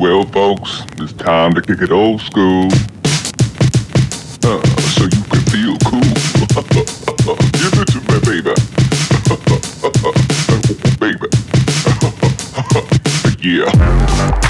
Well, folks, it's time to kick it old school. Uh, so you can feel cool. Give it to me, baby. baby. yeah.